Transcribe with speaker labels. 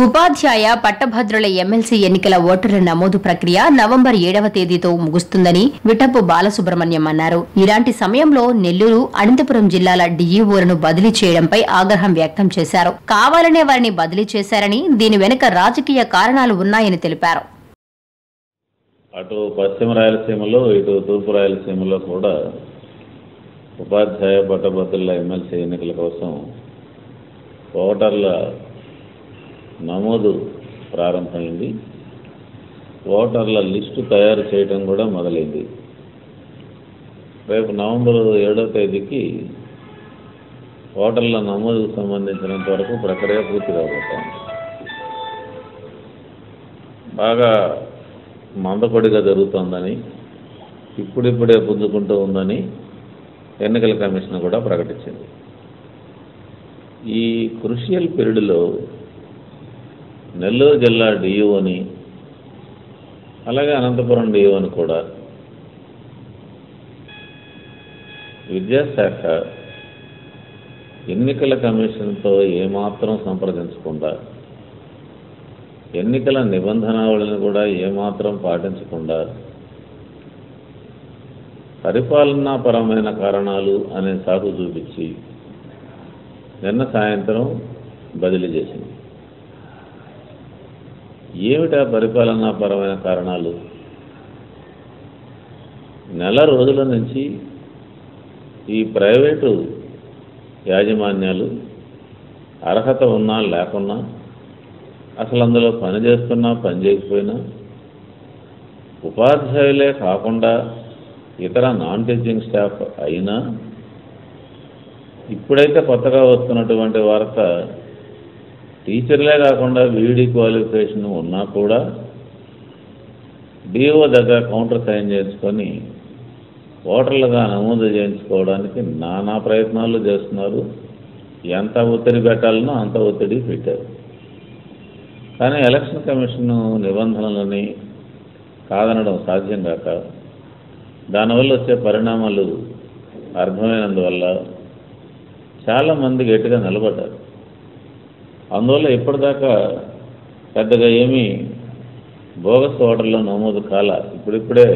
Speaker 1: ఉపాధ్యాయ పట్టభద్రుల ఎమ్మెల్సీ ఎన్నికల ఓటర్ల నమోదు ప్రక్రియ నవంబర్ ఏడవ తేదీతో ముగుస్తుందని విటప్పు బాలసుబ్రహ్మణ్యం అన్నారు. ఇలాంటి సమయంలో నెల్లూరు అనంతపురం జిల్లాల డీఈఓలను బదిలీ చేయడంపై ఆగ్రహం వ్యక్తం చేశారు. కావాలనే వారిని బదిలీ చేశారని దీని వెనుక రాజకీయ కారణాలు ఉన్నాయని తెలిపారు.
Speaker 2: అటు పశ్చిమ రాయలసీమలో ఇటు తూర్పు రాయలసీమలో కూడా ఉపాధ్యాయ పట్టభద్రుల ఎమ్మెల్సీ ఎన్నికల కోసం ఓటర్ల నమోదు ప్రారంభమైంది. ఓటర్ల లిస్టు తయారు చేయడం కూడా మొదలైంది. రేపు నవంబర్ ఏడో తేదీకి ఓటర్ల నమోదుకు సంబంధించినంత వరకు ప్రక్రియ పూర్తి కాబోతాం బాగా మందకొడిగా జరుగుతోందని ఇప్పుడిప్పుడే పుంజుకుంటూ ఉందని ఎన్నికల కమిషన్ కూడా ప్రకటించింది. ఈ క్రుషియల్ పీరియడ్లో నెల్లూరు జిల్లా డిఈఓని అలాగే అనంతపురం డిఈఓని కూడా విద్యాశాఖ ఎన్నికల కమిషన్తో ఏమాత్రం సంప్రదించకుండా ఎన్నికల నిబంధనావళిని కూడా ఏమాత్రం పాటించకుండా పరిపాలనాపరమైన కారణాలు అనే సాకు చూపించి నిన్న సాయంత్రం బదిలీ చేసింది. ఏమిటా పరిపాలనాపరమైన కారణాలు? నెల రోజుల నుంచి ఈ ప్రైవేటు యాజమాన్యాలు అర్హత ఉన్నా లేకున్నా అసలు అందులో పని చేస్తున్నా పని చేయకపోయినా ఉపాధ్యాయులే కాకుండా ఇతర నాన్ టీచింగ్ స్టాఫ్ అయినా ఇప్పుడైతే కొత్తగా వస్తున్నటువంటి వార్త టీచర్లే కాకుండా బీఈడి క్వాలిఫికేషన్ ఉన్నా కూడా డిఓ దగ్గర కౌంటర్ సైన్ చేసుకొని ఓటర్లుగా నమోదు చేయించుకోవడానికి నానా ప్రయత్నాలు చేస్తున్నారు. ఎంత ఒత్తిడి పెట్టాలనో అంత ఒత్తిడి పెట్టారు. కానీ ఎలక్షన్ కమిషన్ నిబంధనలని కాదనడం సాధ్యం కాక దానివల్ల వచ్చే పరిణామాలు అర్థమైనందువల్ల చాలామంది గట్టిగా నిలబడ్డారు. అందువల్ల ఇప్పటిదాకా పెద్దగా ఏమీ బోగస్ ఓటర్లో నమోదు కాల. ఇప్పుడిప్పుడే